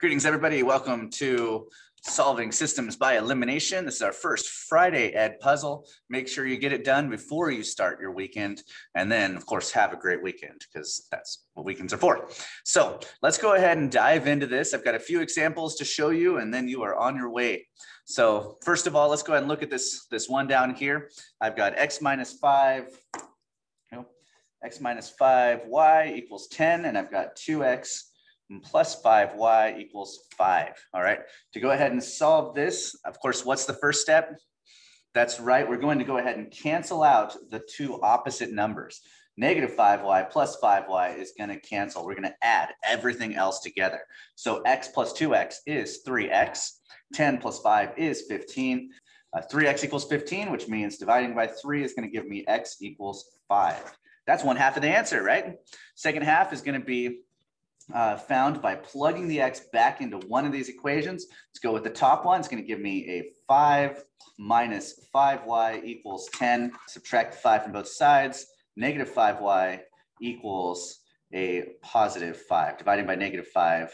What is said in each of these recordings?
Greetings, everybody. Welcome to Solving Systems by Elimination. This is our first Friday Edpuzzle. Make sure you get it done before you start your weekend. And then, of course, have a great weekend because that's what weekends are for. So let's go ahead and dive into this. I've got a few examples to show you, and then you are on your way. So first of all, let's go ahead and look at this, this one down here. I've got x minus 5, x minus 5y equals 10, and I've got 2x plus 5y equals 5. All right, to go ahead and solve this, of course, what's the first step? That's right, we're going to go ahead and cancel out the two opposite numbers. Negative 5y plus 5y is going to cancel. We're going to add everything else together. So x plus 2x is 3x. 10 plus 5 is 15. Uh, 3x equals 15, which means dividing by 3 is going to give me x equals 5. That's one half of the answer, right? Second half is going to be uh, found by plugging the x back into one of these equations. Let's go with the top one. It's going to give me a 5 minus 5y equals 10. Subtract 5 from both sides. Negative 5y equals a positive 5. Dividing by negative 5,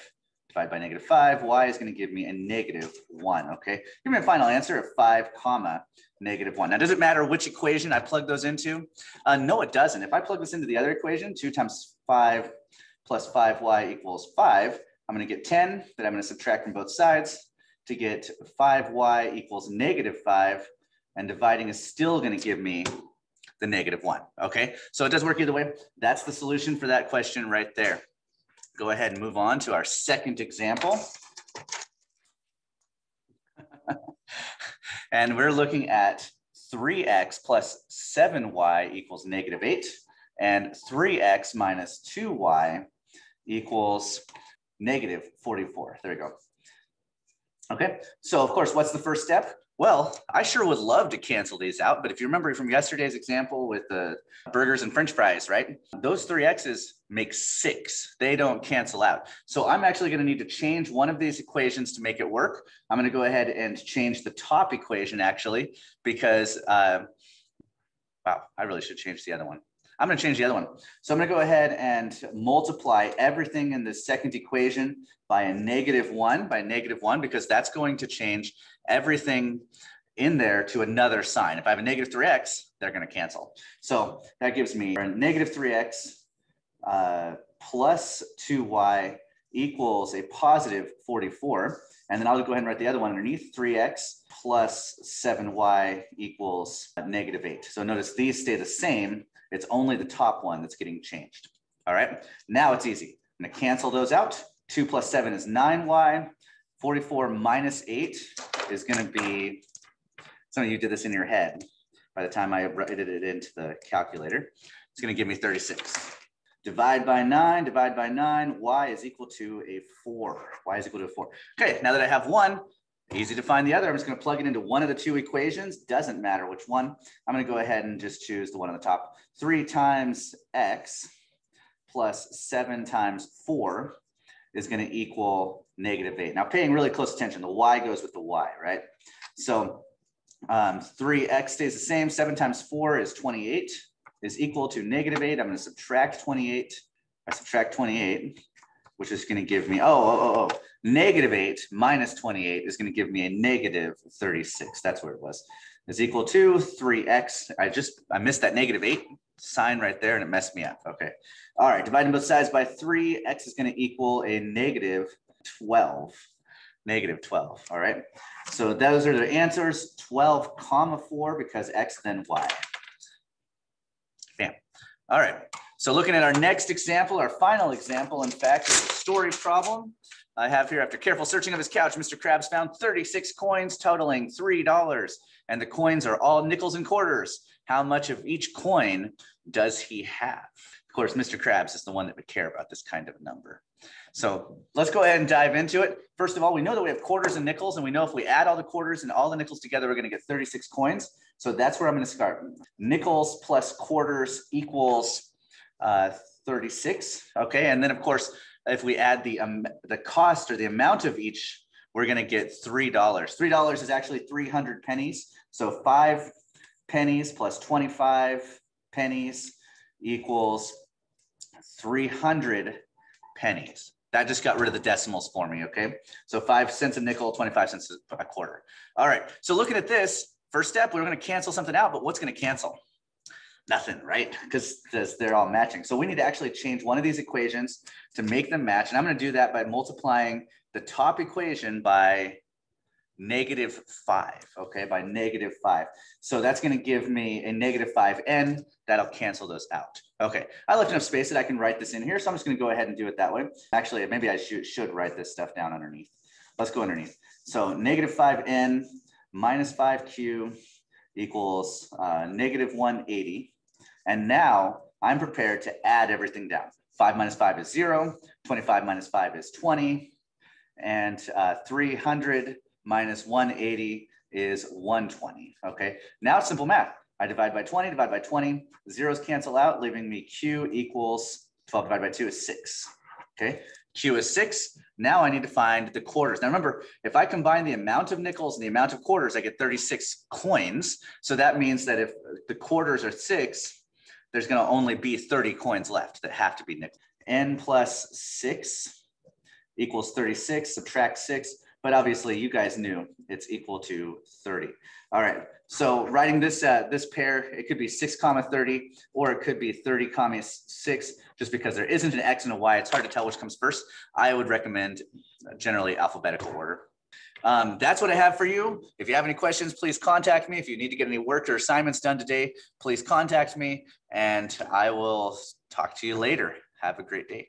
divide by negative 5. y is going to give me a negative 1. Okay, give me a final answer of 5 comma negative 1. Now, does it matter which equation I plug those into? Uh, no, it doesn't. If I plug this into the other equation, 2 times 5 plus 5y equals 5. I'm going to get 10 that I'm going to subtract from both sides to get 5y equals negative 5. And dividing is still going to give me the negative 1. Okay, so it does work either way. That's the solution for that question right there. Go ahead and move on to our second example. and we're looking at 3x plus 7y equals negative 8 and 3x minus 2y equals negative 44. There we go. Okay, so of course, what's the first step? Well, I sure would love to cancel these out, but if you remember from yesterday's example with the burgers and french fries, right? Those three X's make six. They don't cancel out. So I'm actually gonna need to change one of these equations to make it work. I'm gonna go ahead and change the top equation actually, because, uh, wow, I really should change the other one. I'm going to change the other one. So I'm going to go ahead and multiply everything in the second equation by a negative one, by negative one, because that's going to change everything in there to another sign. If I have a negative 3x, they're going to cancel. So that gives me a negative 3x uh, plus 2y equals a positive 44. And then I'll go ahead and write the other one underneath 3x plus 7y equals negative 8. So notice these stay the same. It's only the top one that's getting changed. All right, now it's easy. I'm gonna cancel those out. 2 plus 7 is 9y. 44 minus 8 is gonna be, some of you did this in your head. By the time I wrote it into the calculator, it's gonna give me 36. Divide by nine, divide by nine, y is equal to a four. y is equal to a four. Okay, now that I have one, easy to find the other. I'm just gonna plug it into one of the two equations. Doesn't matter which one. I'm gonna go ahead and just choose the one on the top. Three times x plus seven times four is gonna equal negative eight. Now paying really close attention, the y goes with the y, right? So um, 3x stays the same, seven times four is 28 is equal to negative eight. I'm going to subtract 28. I subtract 28, which is going to give me, oh, oh, oh, oh, negative eight minus 28 is going to give me a negative 36. That's where it was. Is equal to 3x. I just, I missed that negative eight sign right there and it messed me up. Okay. All right. Dividing both sides by three, x is going to equal a negative 12. Negative 12. All right. So those are the answers 12 comma 4 because x then y. Bam. All right, so looking at our next example, our final example, in fact, is a story problem. I have here, after careful searching of his couch, Mr. Krabs found 36 coins totaling $3, and the coins are all nickels and quarters. How much of each coin does he have? Of course, Mr. Krabs is the one that would care about this kind of number. So let's go ahead and dive into it. First of all, we know that we have quarters and nickels, and we know if we add all the quarters and all the nickels together, we're gonna get 36 coins. So that's where I'm gonna start. Nickels plus quarters equals uh, 36, okay? And then of course, if we add the, um, the cost or the amount of each, we're gonna get $3. $3 is actually 300 pennies. So five pennies plus 25 pennies equals 300 pennies. That just got rid of the decimals for me, okay? So five cents a nickel, 25 cents a quarter. All right, so looking at this, first step, we're gonna cancel something out, but what's gonna cancel? Nothing, right? Because they're all matching. So we need to actually change one of these equations to make them match. And I'm gonna do that by multiplying the top equation by negative five, okay, by negative five. So that's gonna give me a negative five n, that'll cancel those out. Okay, I left enough space that I can write this in here, so I'm just gonna go ahead and do it that way. Actually, maybe I should, should write this stuff down underneath. Let's go underneath. So negative five n minus five q equals uh, negative 180. And now I'm prepared to add everything down. Five minus five is zero, 25 minus five is 20, and uh, 300 minus 180 is 120, okay? Now simple math. I divide by 20, divide by 20, zeros cancel out, leaving me Q equals 12 divided by two is six, okay? Q is six. Now I need to find the quarters. Now remember, if I combine the amount of nickels and the amount of quarters, I get 36 coins. So that means that if the quarters are six, there's gonna only be 30 coins left that have to be nickel. N plus six equals 36, subtract six, but obviously you guys knew it's equal to 30. All right, so writing this uh, this pair, it could be six comma 30, or it could be 30 comma six, just because there isn't an X and a Y, it's hard to tell which comes first. I would recommend generally alphabetical order. Um, that's what I have for you. If you have any questions, please contact me. If you need to get any work or assignments done today, please contact me and I will talk to you later. Have a great day.